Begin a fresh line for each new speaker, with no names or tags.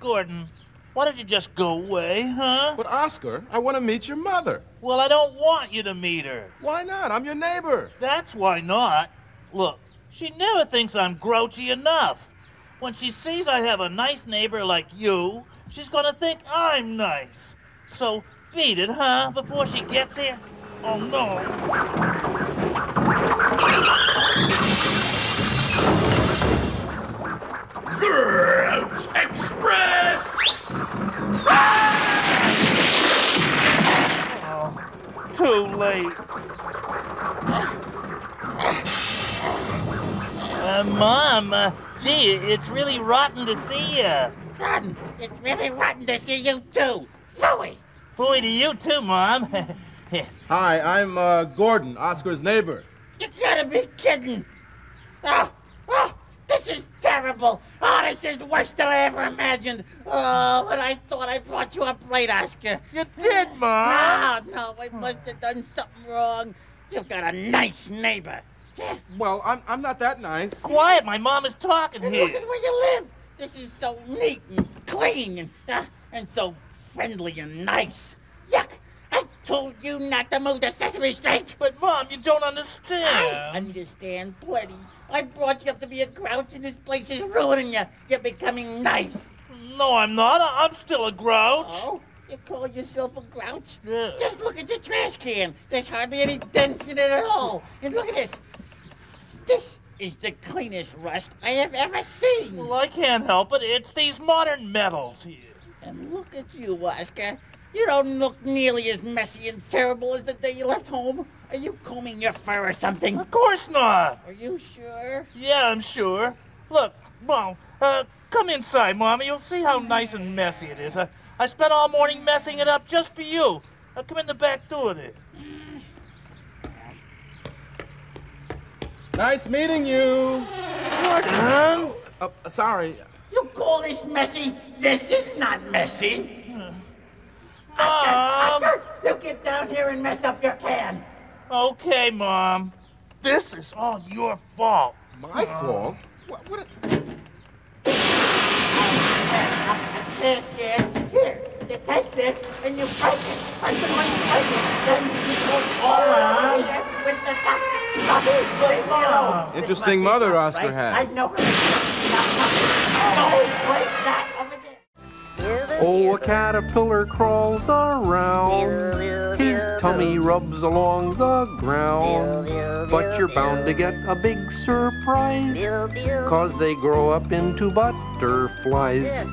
Gordon, why don't you just go away, huh?
But Oscar, I want to meet your mother.
Well, I don't want you to meet her.
Why not? I'm your neighbor.
That's why not. Look, she never thinks I'm grouchy enough. When she sees I have a nice neighbor like you, she's gonna think I'm nice. So beat it, huh, before she gets here? Oh no. too late. Uh, Mom, uh, gee, it's really rotten to see you.
Son, it's really rotten to see you too. Phooey!
Fooey to you too, Mom.
Hi, I'm uh, Gordon, Oscar's neighbor.
You gotta be kidding! Oh, this is terrible! Oh, this is worse than I ever imagined! Oh, but I thought I brought you up right, Oscar.
you did, Mom.
No, no, I must have done something wrong. You've got a nice neighbor.
Well, I'm, I'm not that nice.
Quiet, my mom is talking
and look
here.
at where you live. This is so neat and clean and, uh, and so friendly and nice. Told you not to move to Sesame Street!
But, Mom, you don't understand.
I
understand.
plenty. I brought you up to be a grouch, and this place is ruining you. You're becoming nice.
No, I'm not. I'm still a grouch.
Oh, you call yourself a grouch?
Yeah.
Just look at your trash can. There's hardly any dents in it at all. And look at this. This is the cleanest rust I have ever seen.
Well, I can't help it. It's these modern metals here.
And look at you, Oscar. You don't look nearly as messy and terrible as the day you left home. Are you combing your fur or something?
Of course not.
Are you sure?
Yeah, I'm sure. Look, well, uh, come inside, Mommy. You'll see how nice and messy it is. I, I spent all morning messing it up just for you. Now come in the back door there.
Nice meeting you.
Gordon?
Uh, sorry.
You call this messy? This is not messy. Oscar,
Mom.
Oscar, you get down here and mess up your can.
Okay, Mom. This is all your fault.
My fault? What? what
This can. Here, you take this and you break it. Break it when you break it. Then you take all over here with the top. Fluffy, leave me alone. This
Interesting mother Oscar
right?
has.
I know her.
Oh, a caterpillar crawls around. His tummy rubs along the ground. But you're bound to get a big surprise. Cause they grow up into butterflies.